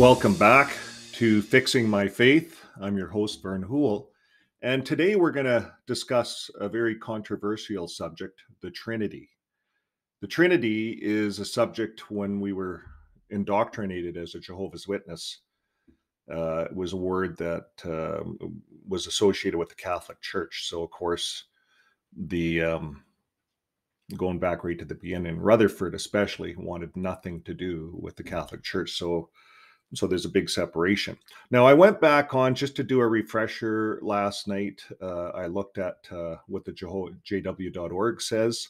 Welcome back to Fixing My Faith. I'm your host, Vern Houle. And today we're going to discuss a very controversial subject the Trinity. The Trinity is a subject when we were indoctrinated as a Jehovah's Witness. Uh, was a word that uh, was associated with the Catholic Church. So, of course, the um, going back right to the beginning, Rutherford especially wanted nothing to do with the Catholic Church. So, so there's a big separation. Now, I went back on just to do a refresher last night. Uh, I looked at uh, what the JW.org says,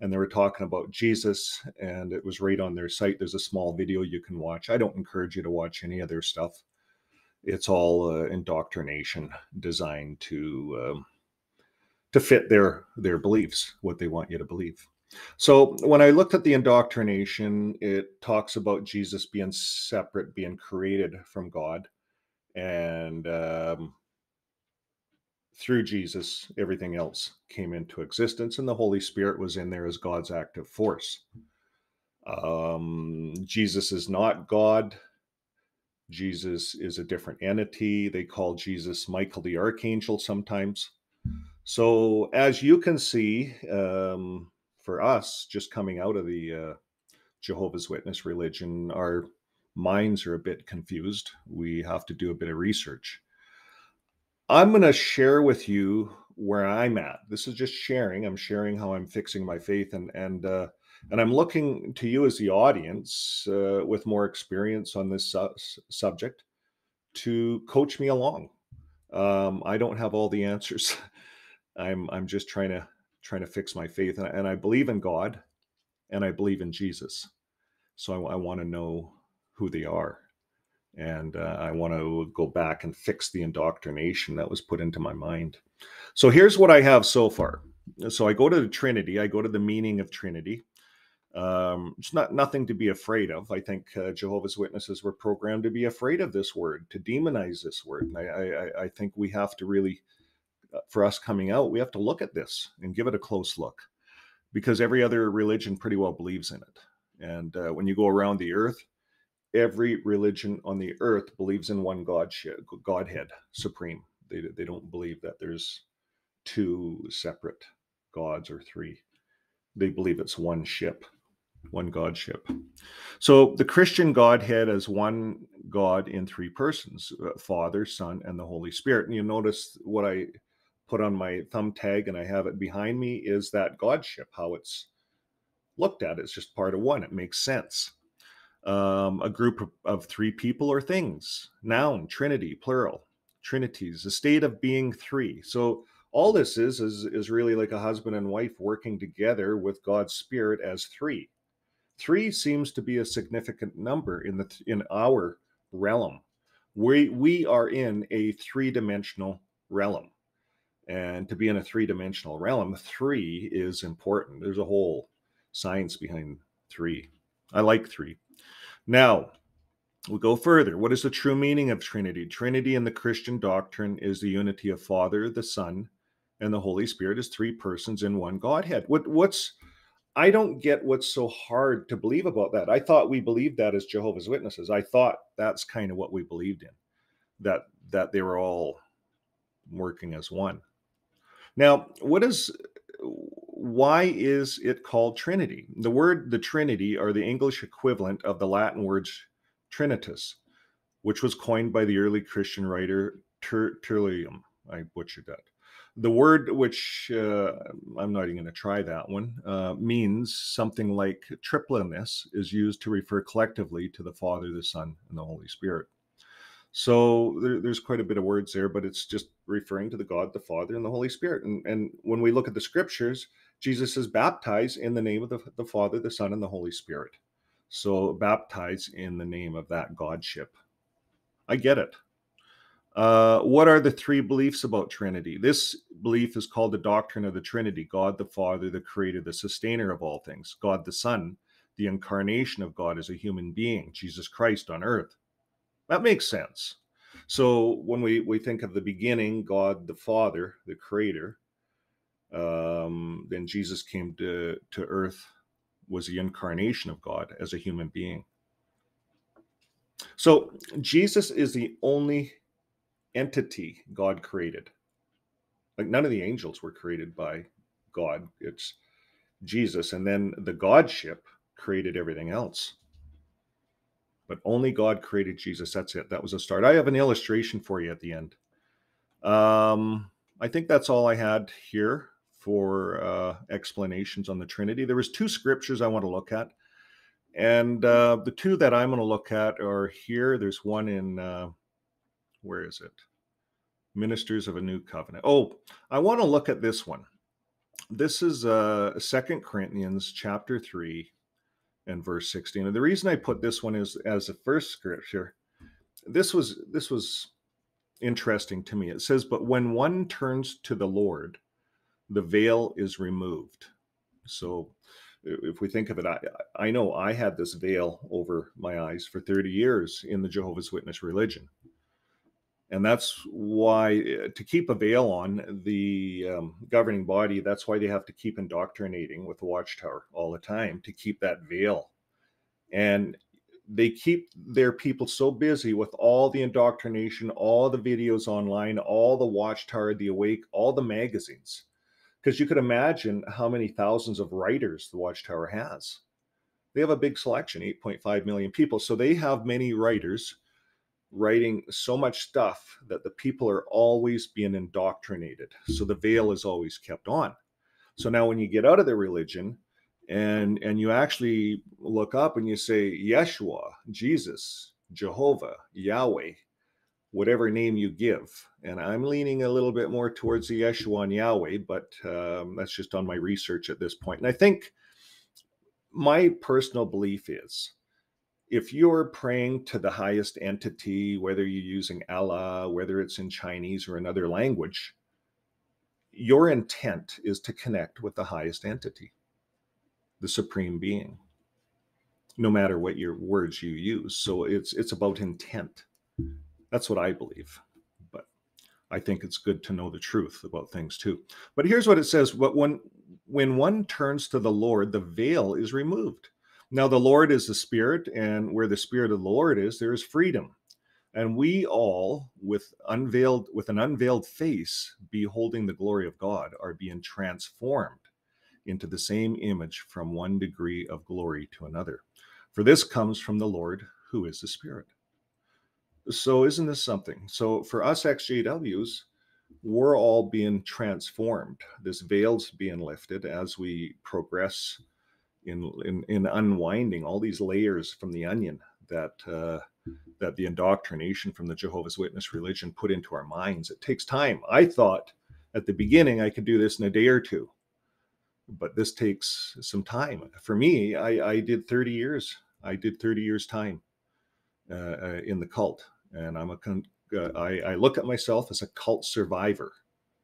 and they were talking about Jesus, and it was right on their site. There's a small video you can watch. I don't encourage you to watch any of their stuff. It's all uh, indoctrination designed to um, to fit their their beliefs, what they want you to believe. So when I looked at the indoctrination, it talks about Jesus being separate, being created from God, and um, through Jesus, everything else came into existence, and the Holy Spirit was in there as God's active force. Um, Jesus is not God. Jesus is a different entity. They call Jesus Michael the Archangel sometimes. So, as you can see, um, for us, just coming out of the uh, Jehovah's Witness religion, our minds are a bit confused. We have to do a bit of research. I'm going to share with you where I'm at. This is just sharing. I'm sharing how I'm fixing my faith, and and uh, and I'm looking to you as the audience uh, with more experience on this su- subject to coach me along. Um, I don't have all the answers. I'm I'm just trying to trying to fix my faith. And, and I believe in God and I believe in Jesus. So I, I want to know who they are. And uh, I want to go back and fix the indoctrination that was put into my mind. So here's what I have so far. So I go to the Trinity, I go to the meaning of Trinity. Um, it's not nothing to be afraid of. I think uh, Jehovah's Witnesses were programmed to be afraid of this word, to demonize this word. And I, I, I think we have to really for us coming out, we have to look at this and give it a close look because every other religion pretty well believes in it. And uh, when you go around the earth, every religion on the earth believes in one Godship, Godhead supreme. They, they don't believe that there's two separate gods or three. They believe it's one ship, one Godship. So the Christian Godhead is one God in three persons uh, Father, Son, and the Holy Spirit. And you notice what I put on my thumb tag and I have it behind me is that Godship, how it's looked at. It's just part of one. It makes sense. Um, a group of three people or things, noun, trinity, plural, trinities, a state of being three. So all this is is is really like a husband and wife working together with God's spirit as three. Three seems to be a significant number in the in our realm. We we are in a three-dimensional realm. And to be in a three dimensional realm, three is important. There's a whole science behind three. I like three. Now, we go further. What is the true meaning of Trinity? Trinity in the Christian doctrine is the unity of Father, the Son, and the Holy Spirit as three persons in one Godhead. What what's I don't get what's so hard to believe about that. I thought we believed that as Jehovah's Witnesses. I thought that's kind of what we believed in. That that they were all working as one. Now, what is why is it called Trinity? The word the Trinity are the English equivalent of the Latin words Trinitas, which was coined by the early Christian writer Ter- Tertullian. I butchered that. The word, which uh, I'm not even going to try that one, uh, means something like tripleness, is used to refer collectively to the Father, the Son, and the Holy Spirit. So there, there's quite a bit of words there, but it's just referring to the God, the Father, and the Holy Spirit. And, and when we look at the scriptures, Jesus is baptized in the name of the, the Father, the Son, and the Holy Spirit. So baptized in the name of that Godship. I get it. Uh, what are the three beliefs about Trinity? This belief is called the doctrine of the Trinity God the Father, the Creator, the Sustainer of all things, God the Son, the incarnation of God as a human being, Jesus Christ on earth. That makes sense. So when we, we think of the beginning, God the Father, the Creator, um, then Jesus came to, to earth, was the incarnation of God as a human being. So Jesus is the only entity God created. Like none of the angels were created by God. It's Jesus. And then the Godship created everything else. But only God created Jesus. That's it. That was a start. I have an illustration for you at the end. Um, I think that's all I had here for uh, explanations on the Trinity. There was two scriptures I want to look at. And uh, the two that I'm going to look at are here. There's one in, uh, where is it? Ministers of a New Covenant. Oh, I want to look at this one. This is uh, Second Corinthians chapter 3 and verse 16. And the reason I put this one is as the first scripture, this was this was interesting to me. It says, But when one turns to the Lord, the veil is removed. So if we think of it, I, I know I had this veil over my eyes for 30 years in the Jehovah's Witness religion. And that's why, uh, to keep a veil on the um, governing body, that's why they have to keep indoctrinating with the Watchtower all the time to keep that veil. And they keep their people so busy with all the indoctrination, all the videos online, all the Watchtower, the Awake, all the magazines because you could imagine how many thousands of writers the Watchtower has. They have a big selection, 8.5 million people. So they have many writers writing so much stuff that the people are always being indoctrinated. So the veil is always kept on. So now when you get out of the religion and and you actually look up and you say Yeshua, Jesus, Jehovah, Yahweh, whatever name you give. And I'm leaning a little bit more towards the Yeshua and Yahweh, but um, that's just on my research at this point. And I think my personal belief is if you're praying to the highest entity, whether you're using Allah, whether it's in Chinese or another language, your intent is to connect with the highest entity, the supreme being, no matter what your words you use. So it's it's about intent that's what I believe. But I think it's good to know the truth about things too. But here's what it says: But when when one turns to the Lord, the veil is removed. Now the Lord is the Spirit, and where the Spirit of the Lord is, there is freedom. And we all, with unveiled, with an unveiled face, beholding the glory of God, are being transformed into the same image from one degree of glory to another. For this comes from the Lord, who is the Spirit. So isn't this something? So for us XJWs, we're all being transformed. This veil's being lifted as we progress in in, in unwinding all these layers from the onion that uh, that the indoctrination from the Jehovah's Witness religion put into our minds. It takes time. I thought at the beginning I could do this in a day or two, but this takes some time. For me, I, I did 30 years. I did 30 years time uh, uh in the cult and I'm a con- uh, I, I look at myself as a cult survivor,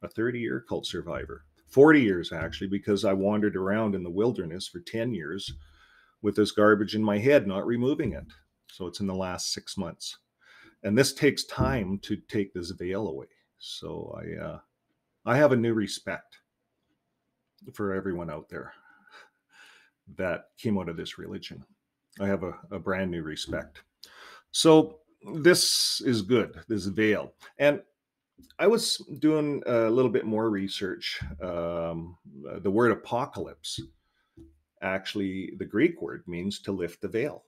a 30 year cult survivor, 40 years actually, because I wandered around in the wilderness for 10 years with this garbage in my head, not removing it. So it's in the last six months, and this takes time to take this veil away. So I uh, I have a new respect for everyone out there that came out of this religion. I have a, a brand new respect. So this is good, this veil. And I was doing a little bit more research. Um, uh, the word apocalypse, actually, the Greek word means to lift the veil.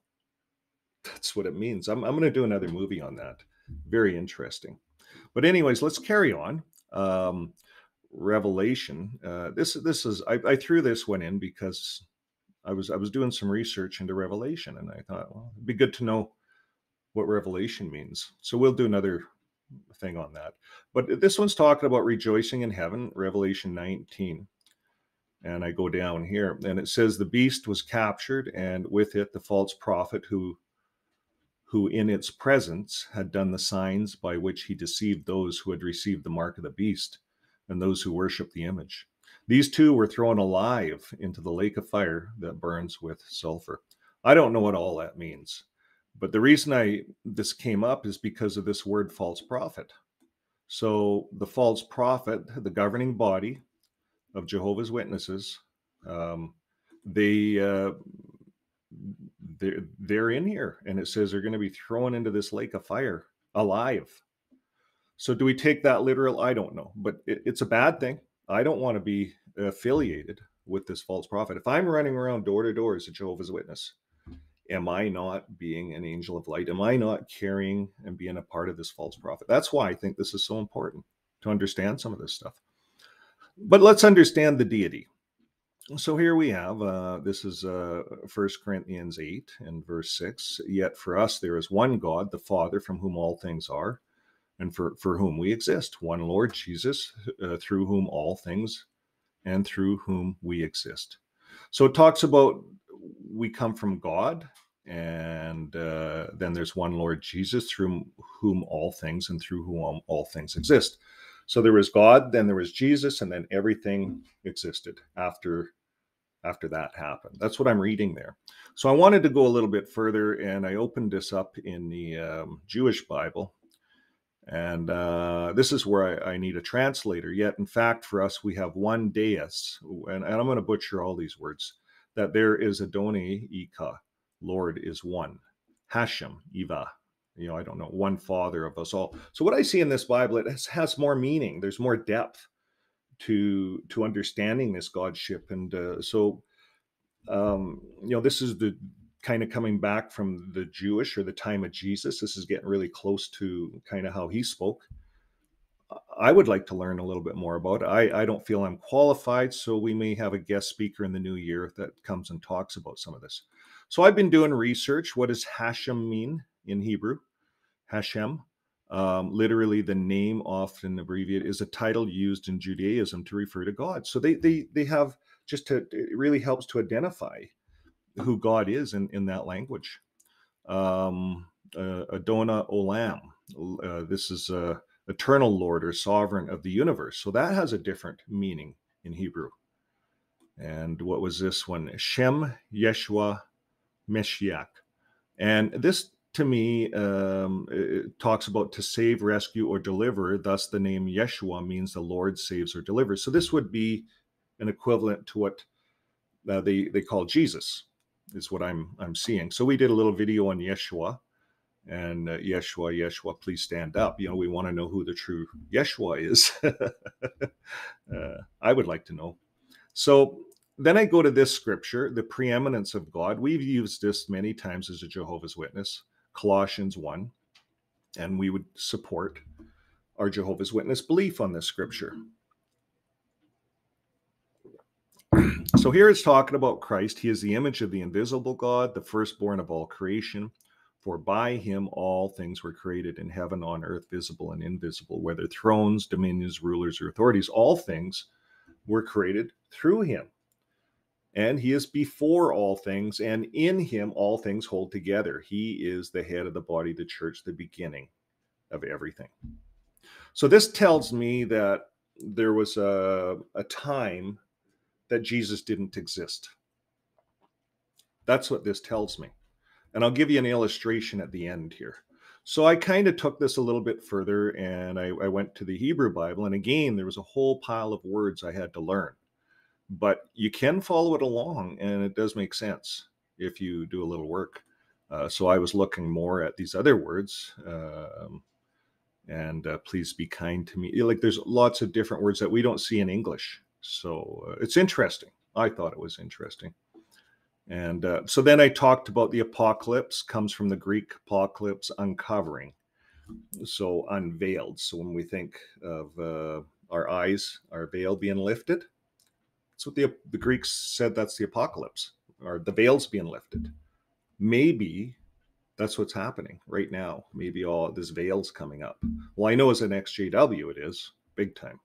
That's what it means. I'm, I'm going to do another movie on that. Very interesting. But, anyways, let's carry on. Um, Revelation. Uh, this this is I, I threw this one in because I was I was doing some research into Revelation, and I thought, well, it'd be good to know what revelation means. So we'll do another thing on that. But this one's talking about rejoicing in heaven, Revelation 19. And I go down here and it says the beast was captured and with it the false prophet who who in its presence had done the signs by which he deceived those who had received the mark of the beast and those who worship the image. These two were thrown alive into the lake of fire that burns with sulfur. I don't know what all that means. But the reason I this came up is because of this word false prophet. So the false prophet, the governing body of Jehovah's Witnesses, um, they uh, they're they're in here and it says they're going to be thrown into this lake of fire alive. So do we take that literal? I don't know but it, it's a bad thing. I don't want to be affiliated with this false prophet. If i'm running around door to door as a jehovah's witness am i not being an angel of light? Am i not carrying and being a part of this false prophet? That's why i think this is so important to understand some of this stuff. But let's understand the deity. So here we have uh, this is uh, 1 Corinthians 8 and verse 6. Yet for us there is one God, the Father, from whom all things are, and for, for whom we exist, one Lord Jesus, uh, through whom all things and through whom we exist. So it talks about we come from God, and uh, then there's one Lord Jesus, through whom all things and through whom all things exist. So there was God, then there was Jesus, and then everything existed after after that happened. That's what I'm reading there. So I wanted to go a little bit further, and I opened this up in the um, Jewish Bible. And uh, this is where I, I, need a translator. Yet, in fact, for us, we have one deus, and, and I'm going to butcher all these words, that there is Adonai Ika, Lord is one. Hashem, Iva, you know, I don't know, one father of us all. So what I see in this Bible, it has, has more meaning. There's more depth to to understanding this godship and uh, so um you know this is the kind of coming back from the jewish or the time of jesus this is getting really close to kind of how he spoke i would like to learn a little bit more about i i don't feel i'm qualified so we may have a guest speaker in the new year that comes and talks about some of this so i've been doing research what does hashem mean in hebrew hashem um, literally, the name, often abbreviated, is a title used in Judaism to refer to God. So they they they have just to it really helps to identify who God is in in that language. Um, uh, Adona Olam. Uh, this is a uh, eternal Lord or sovereign of the universe. So that has a different meaning in Hebrew. And what was this one? Shem Yeshua Meshiach. And this to me um, talks about to save, rescue, or deliver. Thus, the name Yeshua means the Lord saves or delivers. So this would be an equivalent to what uh, they they call Jesus, is what I'm I'm seeing. So we did a little video on Yeshua, and uh, Yeshua, Yeshua, please stand up. You know, we want to know who the true Yeshua is. uh, I would like to know. So then I go to this scripture, the preeminence of God. We've used this many times as a Jehovah's Witness. Colossians 1, and we would support our Jehovah's Witness belief on this scripture. so here it's talking about Christ. He is the image of the invisible God, the firstborn of all creation. For by him all things were created in heaven, on earth, visible and invisible, whether thrones, dominions, rulers, or authorities. All things were created through him and he is before all things, and in him all things hold together. He is the head of the body, the church, the beginning of everything. So this tells me that there was a, a time that Jesus didn't exist. That's what this tells me. And I'll give you an illustration at the end here. So I kind of took this a little bit further and I, I went to the Hebrew Bible. And again, there was a whole pile of words I had to learn but you can follow it along and it does make sense if you do a little work. Uh, so I was looking more at these other words. Um, and uh, please be kind to me. Like there's lots of different words that we don't see in English. So uh, it's interesting. I thought it was interesting. And uh, so then I talked about the apocalypse comes from the Greek apocalypse, uncovering. So unveiled. So when we think of uh, our eyes, our veil being lifted, that's what the the Greeks said. That's the apocalypse, or the veils being lifted. Maybe that's what's happening right now. Maybe all this veil's coming up. Well, I know as an XJW, it is big time.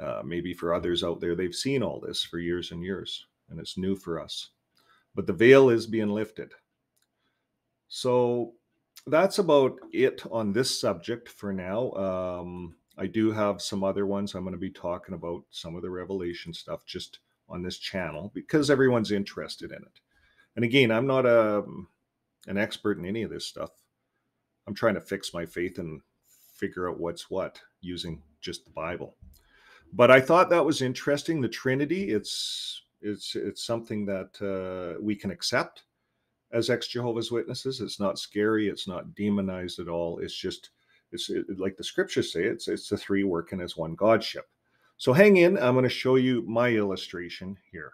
Uh, maybe for others out there, they've seen all this for years and years, and it's new for us. But the veil is being lifted. So that's about it on this subject for now. Um, I do have some other ones. I'm going to be talking about some of the Revelation stuff just on this channel because everyone's interested in it. And again, I'm not a um, an expert in any of this stuff. I'm trying to fix my faith and figure out what's what using just the Bible. But I thought that was interesting. The Trinity, it's it's it's something that uh, we can accept. as ex Jehovah's Witnesses. It's not scary. It's not demonized at all. It's just it's it, like the scriptures say. It's it's the three working as one Godship. So hang in. I'm going to show you my illustration here.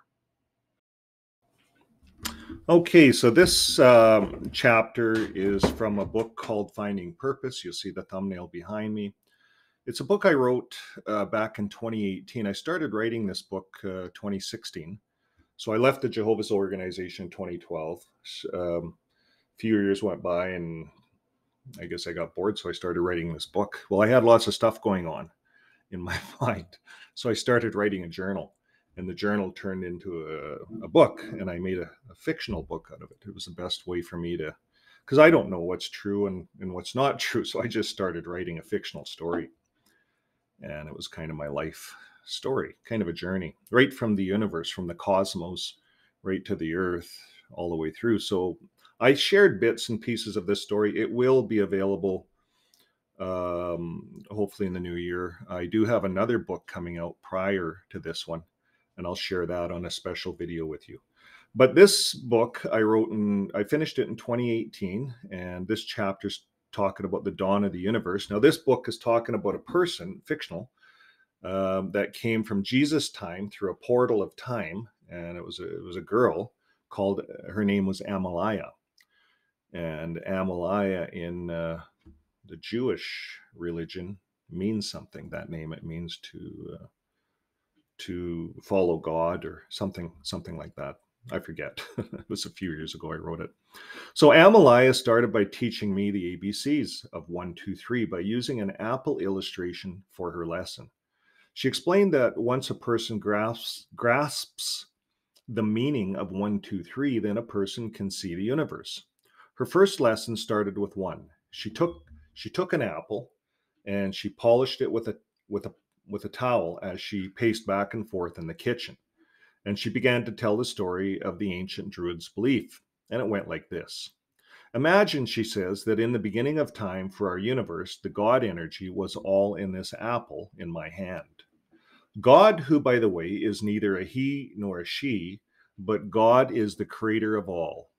Okay, so this um, chapter is from a book called Finding Purpose. You'll see the thumbnail behind me. It's a book I wrote uh, back in 2018. I started writing this book uh, 2016. So I left the Jehovah's organization in 2012. Um, a few years went by, and I guess I got bored, so I started writing this book. Well, I had lots of stuff going on in my mind, so I started writing a journal and the journal turned into a, a book and i made a, a, fictional book out of it it was the best way for me to because i don't know what's true and, and what's not true so i just started writing a fictional story and it was kind of my life story kind of a journey right from the universe from the cosmos right to the earth all the way through. So i shared bits and pieces of this story. It will be available um, hopefully in the new year. I do have another book coming out prior to this one and I'll share that on a special video with you. But this book I wrote and I finished it in 2018, and this chapter's talking about the dawn of the universe. Now, this book is talking about a person, fictional, um, that came from Jesus' time through a portal of time, and it was a, it was a girl called her name was Amaliah, and Amaliah in uh, the Jewish religion means something. That name it means to uh, to follow God or something, something like that. I forget. it was a few years ago I wrote it. So Amaliah started by teaching me the ABCs of one, two, three by using an apple illustration for her lesson. She explained that once a person grasps, grasps the meaning of one, two, three, then a person can see the universe. Her first lesson started with one. She took she took an apple and she polished it with a with a with a towel as she paced back and forth in the kitchen. And she began to tell the story of the ancient Druids' belief. And it went like this Imagine, she says, that in the beginning of time for our universe, the God energy was all in this apple in my hand. God, who, by the way, is neither a he nor a she, but God is the creator of all.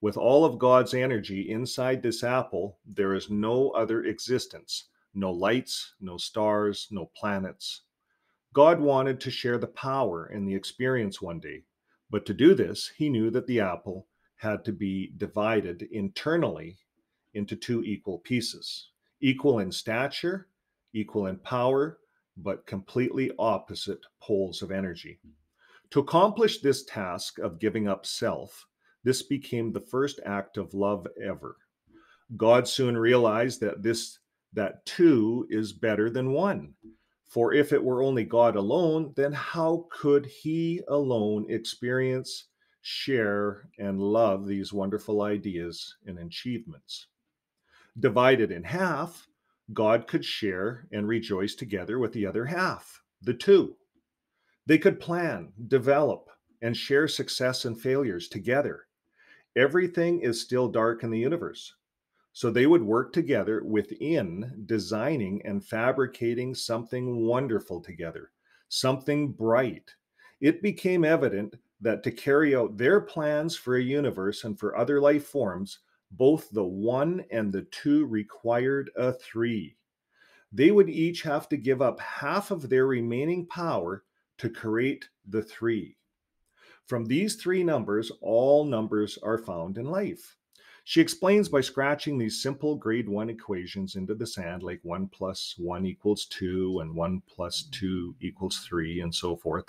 With all of God's energy inside this apple, there is no other existence no lights, no stars, no planets. God wanted to share the power and the experience one day, but to do this, he knew that the apple had to be divided internally into two equal pieces, equal in stature, equal in power, but completely opposite poles of energy. To accomplish this task of giving up self, this became the first act of love ever. God soon realized that this that two is better than one. For if it were only God alone, then how could he alone experience, share, and love these wonderful ideas and achievements? Divided in half, God could share and rejoice together with the other half, the two. They could plan, develop, and share success and failures together. Everything is still dark in the universe, so they would work together within designing and fabricating something wonderful together, something bright. It became evident that to carry out their plans for a universe and for other life forms, both the one and the two required a three. They would each have to give up half of their remaining power to create the three. From these three numbers, all numbers are found in life. She explains by scratching these simple grade one equations into the sand, like 1 plus 1 equals 2 and 1 plus 2 equals 3, and so forth.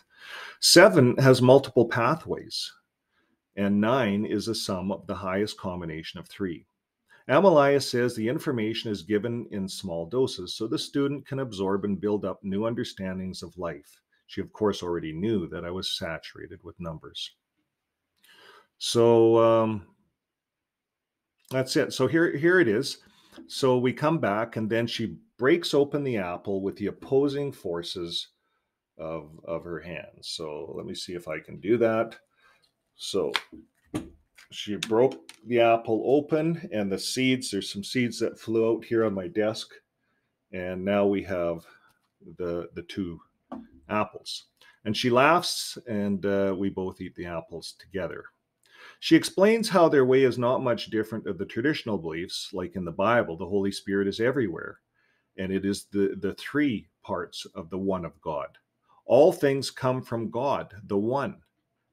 7 has multiple pathways, and 9 is a sum of the highest combination of 3. Amalia says the information is given in small doses so the student can absorb and build up new understandings of life. She, of course, already knew that I was saturated with numbers. So, um, that's it. So here, here it is. So we come back, and then she breaks open the apple with the opposing forces of of her hands. So let me see if I can do that. So she broke the apple open, and the seeds. There's some seeds that flew out here on my desk, and now we have the the two apples. And she laughs, and uh, we both eat the apples together. She explains how their way is not much different of the traditional beliefs, like in the Bible, the Holy Spirit is everywhere, and it is the, the three parts of the one of God. All things come from God, the one,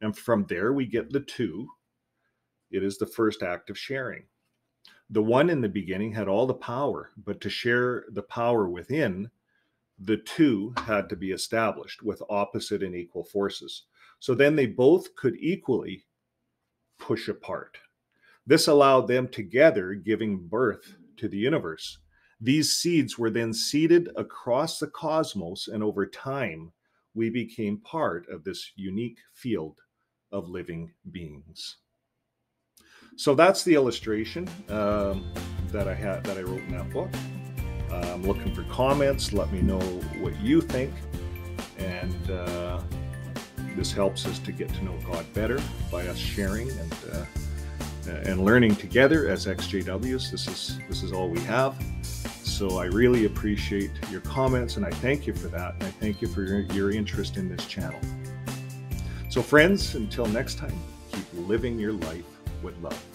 and from there we get the two. It is the first act of sharing. The one in the beginning had all the power, but to share the power within, the two had to be established with opposite and equal forces. So then they both could equally push apart. This allowed them together giving birth to the universe. These seeds were then seeded across the cosmos, and over time, we became part of this unique field of living beings. So that's the illustration um, that I had that I wrote in that book. I'm looking for comments. Let me know what you think, and uh, this helps us to get to know God better by us sharing and uh, and learning together as XJWs. This is this is all we have. So I really appreciate your comments and I thank you for that. And I thank you for your, your interest in this channel. So friends, until next time, keep living your life with love.